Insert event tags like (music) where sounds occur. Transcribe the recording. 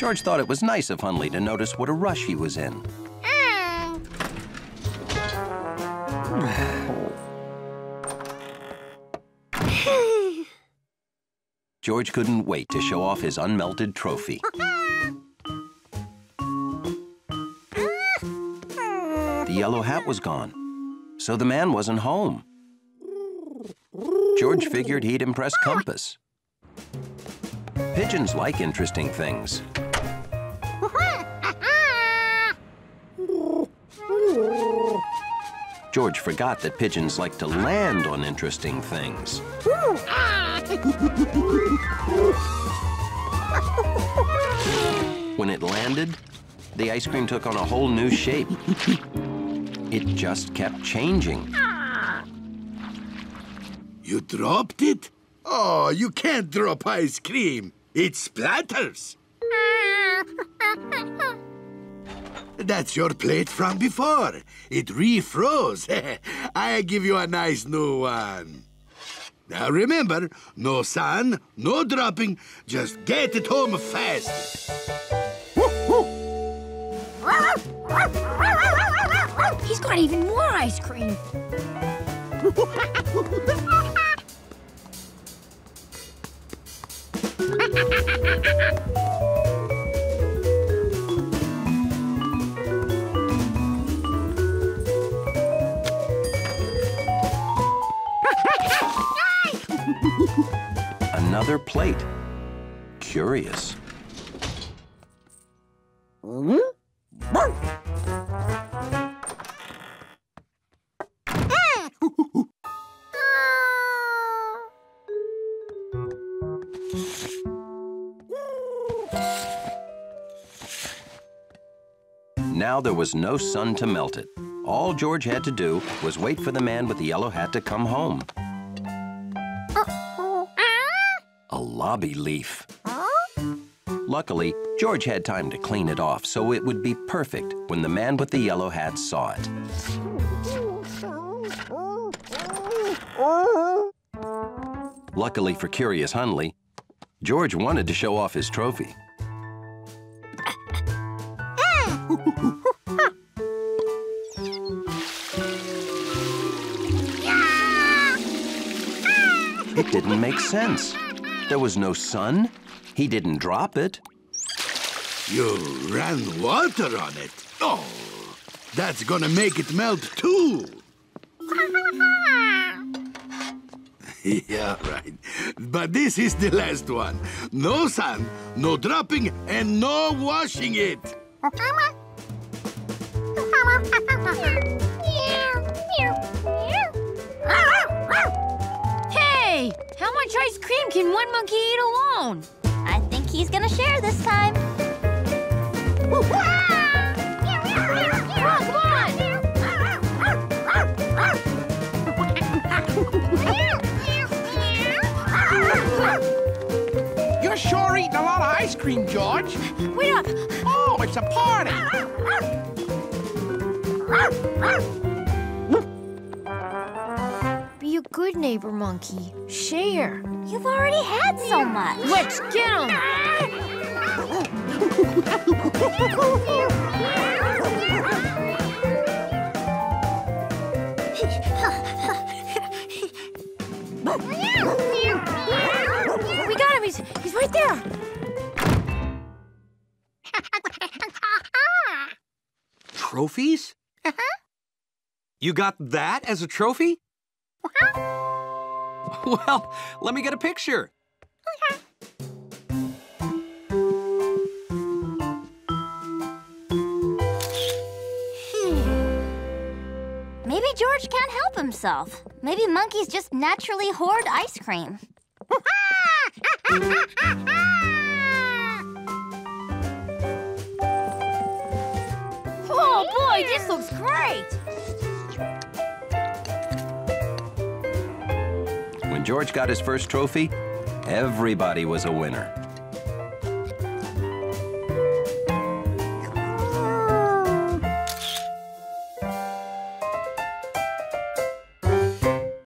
George thought it was nice of Hundley to notice what a rush he was in. (sighs) George couldn't wait to show off his unmelted trophy. The yellow hat was gone, so the man wasn't home. George figured he'd impress Compass. Pigeons like interesting things. George forgot that pigeons like to land on interesting things. When it landed, the ice cream took on a whole new shape. It just kept changing. You dropped it? Oh, you can't drop ice cream. It splatters. (laughs) That's your plate from before. It refroze. (laughs) I give you a nice new one. Now remember, no sun, no dropping. Just get it home fast. (laughs) He's got even more ice cream. (laughs) Another plate. Curious. Now there was no sun to melt it. All George had to do was wait for the man with the yellow hat to come home. Lobby leaf. Luckily, George had time to clean it off, so it would be perfect when the man with the yellow hat saw it. Luckily for Curious Hundley, George wanted to show off his trophy. (laughs) It didn't make sense. There was no sun. He didn't drop it. You ran water on it. Oh, that's gonna make it melt too. (laughs) yeah, right. But this is the last one. No sun, no dropping, and no washing it. (laughs) much ice cream can one monkey eat alone? I think he's gonna share this time. On, come! You're sure eating a lot of ice cream, George. Wait up! Oh, it's a party. (laughs) good neighbor, monkey. Share. You've already had so much. Let's get him! We got him! He's, he's right there! Trophies? Uh-huh. You got that as a trophy? (laughs) Well, let me get a picture. Hmm. Maybe George can't help himself. Maybe monkeys just naturally hoard ice cream. (laughs) Oh boy, this looks great! When George got his first trophy, everybody was a winner.